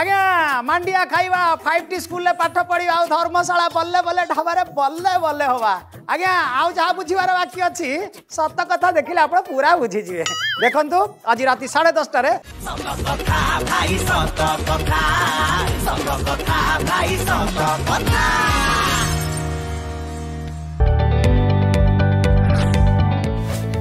ଆଜ୍ଞା ମାଣ୍ଡିଆ ଖାଇବା ଫାଇଭ୍ ଟି ସ୍କୁଲରେ ପାଠ ପଢ଼ିବା ଆଉ ଧର୍ମଶାଳା ବଲେ ବଲେ ଢାବାରେ ବଲେ ବଲେ ହବା ଆଜ୍ଞା ଆଉ ଯାହା ବୁଝିବାର ବାକି ଅଛି ସତ କଥା ଦେଖିଲେ ଆପଣ ପୁରା ବୁଝିଯିବେ ଦେଖନ୍ତୁ ଆଜି ରାତି ସାଢ଼େ ଦଶଟାରେ ସତ କଥା